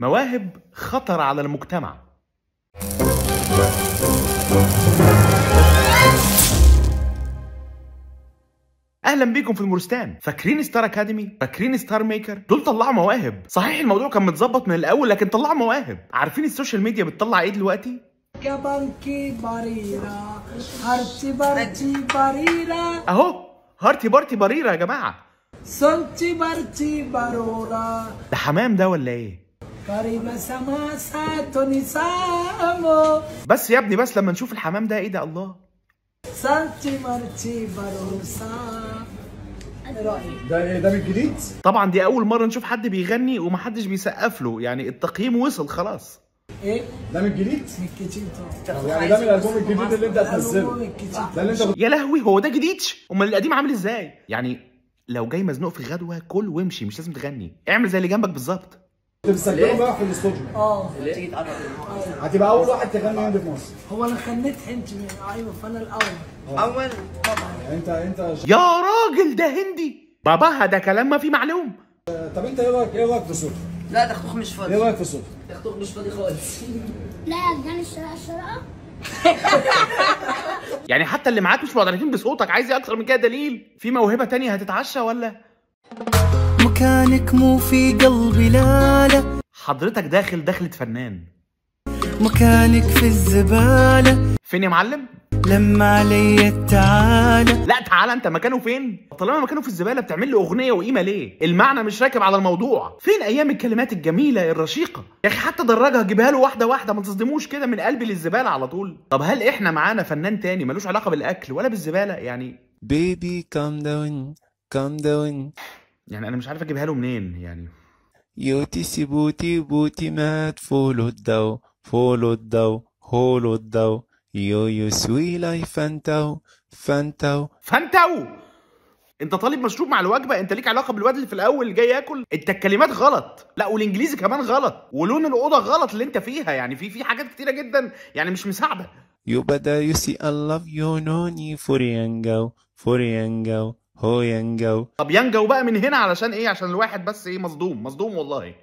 مواهب خطر على المجتمع. أهلا بيكم في المورستان فاكرين ستار اكاديمي فاكرين ستار ميكر دول طلعوا مواهب. صحيح الموضوع كان متظبط من الأول لكن طلعوا مواهب. عارفين ال social media بتطلع إيه دلوقتي؟ أهو هارتي بارتي بريرة يا جماعة. sonchi barchi barora, ده حمام ده ولا إيه؟ بس يا ابني بس لما نشوف الحمام ده إيه ده؟ الله. sanchi marchi barosa. ده إيه؟ ده من جديد؟ طبعا دي أول مرة نشوف حد بيغني ومحدش بيسقف له. يعني التقييم وصل خلاص. إيه؟ ده من جديد؟ طب يعني ده من الألبوم الجديد اللي أنت هتنزله. ده اللي أنت يا لهوي هو ده جديدش أمال القديم عامل إزاي؟ يعني لو جاي مزنوق في غدوة كل وامشي مش لازم تغني. اعمل زي اللي جنبك بالظبط. بتسجله بقى في الاستوديو آه. هتبقى أول واحد تغني هند في مصر. هو أنا خنيت حنت من أيوه فأنا الأول. أول؟ يعني انت أنت. يا راجل ده هندي. باباها ده كلام ما فيه معلوم. طب أنت إيه رايك إيه رأيك في صوتك؟ لا ده أخوك مش فاضي. إيه رأيك في صوتك؟ أخوك مش فاضي خالص. لا اداني الشرقة الشرقة يعني حتى اللي معاك مش معترفين بصوتك عايز إيه أكتر من كده دليل. في موهبة تانية هتتعشى ولا؟ مكانك مو في قلبي لا لا حضرتك داخل دخلة فنان. مكانك في الزبالة. فين يا معلم؟ لما علي التعالى لا تعالى انت مكانه فين؟ طالما مكانه في الزبالة بتعمل له أغنية وقيمه ليه المعنى مش راكب على الموضوع. فين أيام الكلمات الجميلة الرشيقة؟ يا أخي حتى درجها جيبها له واحدة واحدة ما تصدموش كده من قلبي للزبالة على طول. طب هل إحنا معانا فنان تاني ملوش علاقة بالأكل ولا بالزبالة؟ يعني Baby, calm down, calm down. يعني أنا مش عارف أجيبها له منين يعني. يوتي سيبوتي بوتي مات فولو الدو فولو الدو هولو الدو. يو يو سوي لاي فانتاو فانتاو. فانتو أنت طالب مشروب مع الوجبة أنت ليك علاقة بالواد اللي في الأول اللي جاي ياكل. أنت الكلمات غلط. لا والإنجليزي كمان غلط. ولون الأوضة غلط اللي أنت فيها يعني في في حاجات كتيرة جدا يعني مش مساعدة. يو بدا يو سي I love you نوني فوريانجاو فوريانجاو. هو ينجاو طب ينجو بقى من هنا علشان إيه؟ عشان الواحد بس إيه مصدوم. مصدوم والله.